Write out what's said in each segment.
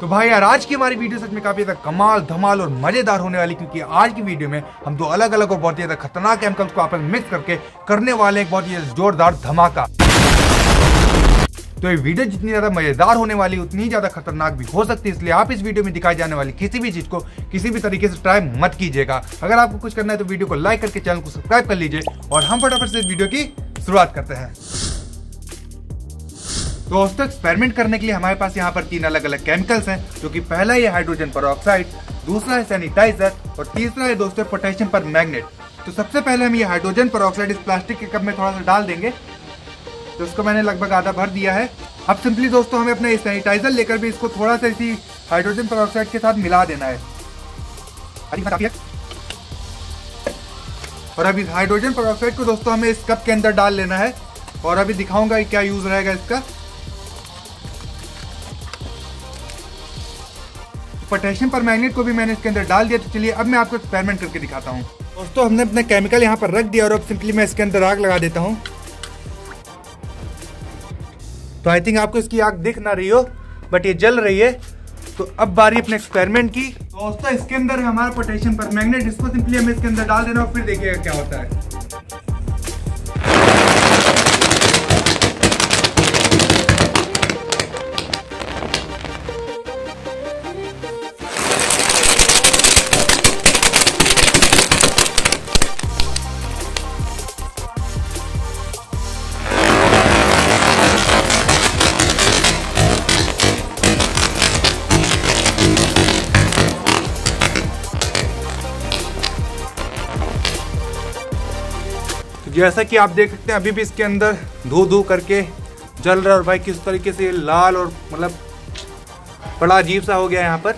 तो भाई यार, आज की हमारी वीडियो सच में काफ़ी ज़्यादा कमाल, धमाल और मज़ेदार होने वाली क्योंकि आज की वीडियो में हम दो अलग अलग और बहुत ही ज़्यादा खतरनाक केमिकल्स को आपस में मिक्स करके करने वाले एक बहुत ही जोरदार धमाका। तो ये वीडियो जितनी ज़्यादा मज़ेदार होने वाली उतनी ज़्यादा खतरनाक भी हो सकती है, इसलिए आप इस वीडियो में दिखाई जाने वाली किसी भी चीज़ को किसी भी तरीके से ट्राई मत कीजिएगा। अगर आपको कुछ करना है तो वीडियो को लाइक करके चैनल को सब्सक्राइब कर लीजिए और हम फटाफट से इस वीडियो की शुरुआत करते हैं। तो दोस्तों एक्सपेरिमेंट करने के लिए हमारे पास यहाँ पर तीन अलग अलग केमिकल्स हैं, जो कि पहला है हाइड्रोजन पर दूसरा है सैनिटाइजर और तीसरा है दोस्तों पोटेशियम पर मैग्नेट तो सबसे पहले हम ये हाइड्रोजन पर इस प्लास्टिक के कप में थोड़ा सा डाल देंगे। तो उसको मैंने लगभग आधा भर दिया है। अब सिंपली दोस्तों हमें अपने सैनिटाइजर लेकर भी इसको थोड़ा सा इसी हाइड्रोजन पर के साथ मिला देना है। और अभी हाइड्रोजन पर को दोस्तों हमें इस कप के अंदर डाल लेना है। और अभी दिखाऊँगा क्या यूज़ रहेगा इसका। पोटेशियम पर को भी मैंने इसके अंदर डाल दिया तो चलिए अब मैं आपको एक्सपेरिमेंट करके दिखाता हूँ। दोस्तों, हमने अपना केमिकल यहाँ पर रख दिया और अब सिंपली मैं इसके अंदर आग लगा देता हूँ। तो आई थिंक आपको इसकी आग दिख ना रही हो बट ये जल रही है। तो अब बारी अपने एक्सपेरिमेंट की। दोस्तों, इसके अंदर हमारा पोटेशियम पर मैग्नेट, इसको सिंपली हमें इसके अंदर डाल देना और फिर देखिएगा क्या होता है। जैसा कि आप देख सकते हैं, अभी भी इसके अंदर धो धो करके जल रहा है और भाई किस तरीके से लाल और मतलब बड़ा अजीब सा हो गया यहाँ पर।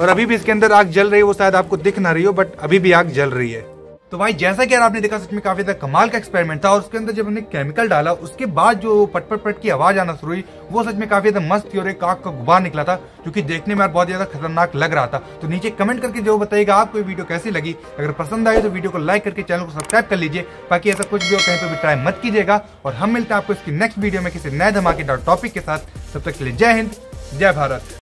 और अभी भी इसके अंदर आग जल रही है, वो शायद आपको दिख ना रही हो बट अभी भी आग जल रही है। तो भाई, जैसा कि आपने देखा, सच में काफ़ी ज़्यादा कमाल का एक्सपेरिमेंट था और उसके अंदर जब हमने केमिकल डाला, उसके बाद जो पटपट पट की आवाज़ आना शुरू हुई, वो सच में काफ़ी ज़्यादा मस्त थी और एक आग का गुबार निकला था, जो कि देखने में बहुत ज़्यादा खतरनाक लग रहा था। तो नीचे कमेंट करके जो बताइएगा आपको वीडियो कैसी लगी। अगर पसंद आई तो वीडियो को लाइक करके चैनल को सब्सक्राइब कर लीजिए, बाकी ऐसा कुछ भी हो कहीं पर भी ट्राई मत कीजिएगा और हम मिलते हैं आपको इसकी नेक्स्ट वीडियो में किसी नए धमाकेदार टॉपिक के साथ। तब तक के लिए जय हिंद, जय भारत।